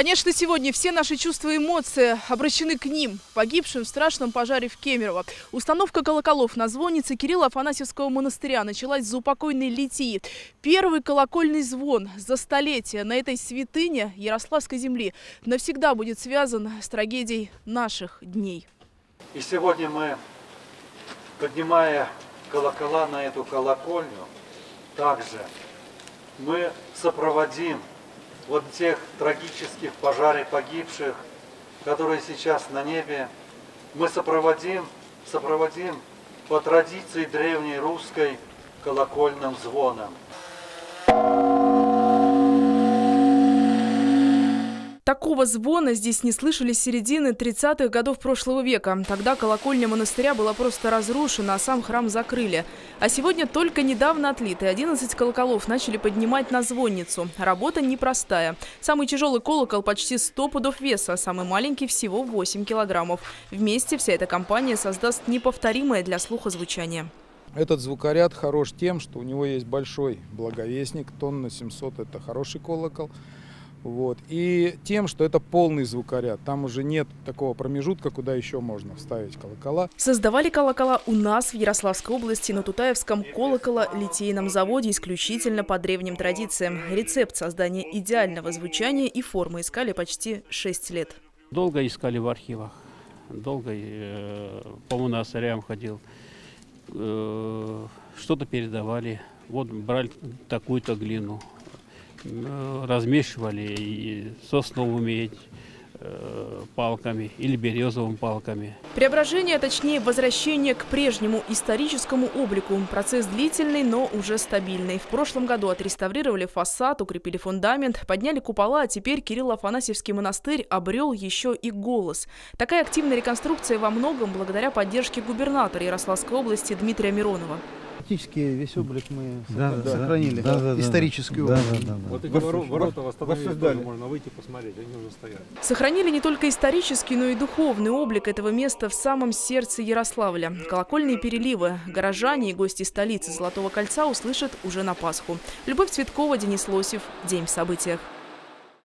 Конечно, сегодня все наши чувства и эмоции обращены к ним, погибшим в страшном пожаре в Кемерово. Установка колоколов на звоннице Кирилла Афанасьевского монастыря началась за упокойной литии. Первый колокольный звон за столетие на этой святыне Ярославской земли навсегда будет связан с трагедией наших дней. И сегодня мы, поднимая колокола на эту колокольню, также мы сопроводим вот тех трагических пожаре погибших, которые сейчас на небе, мы сопроводим, сопроводим по традиции древней русской колокольным звоном. Такого звона здесь не слышали с середины 30-х годов прошлого века. Тогда колокольня монастыря была просто разрушена, а сам храм закрыли. А сегодня только недавно отлитые 11 колоколов начали поднимать на звонницу. Работа непростая. Самый тяжелый колокол почти 100 пудов веса, самый маленький всего 8 килограммов. Вместе вся эта компания создаст неповторимое для слуха звучание. Этот звукоряд хорош тем, что у него есть большой благовестник, тонна 700, это хороший колокол. Вот. И тем, что это полный звукоряд. Там уже нет такого промежутка, куда еще можно вставить колокола. Создавали колокола у нас в Ярославской области на Тутаевском колоколо-литейном заводе исключительно по древним традициям. Рецепт создания идеального звучания и формы искали почти 6 лет. Долго искали в архивах, долго э, по монастырям ходил, э, что-то передавали. Вот брали такую-то глину, размешивали и сосновыми э, палками или березовыми палками. Преображение, а точнее возвращение к прежнему историческому облику. Процесс длительный, но уже стабильный. В прошлом году отреставрировали фасад, укрепили фундамент, подняли купола, а теперь Кирилл Афанасьевский монастырь обрел еще и голос. Такая активная реконструкция во многом благодаря поддержке губернатора Ярославской области Дмитрия Миронова практически весь облик мы да, сохранили, да, да, исторический да, облик. Да, да, да. Вот эти ворота восстановили, тоже можно выйти посмотреть, они уже стоят. Сохранили не только исторический, но и духовный облик этого места в самом сердце Ярославля. Колокольные переливы. Горожане и гости столицы Золотого кольца услышат уже на Пасху. Любовь Цветкова, Денис Лосев. День в событиях.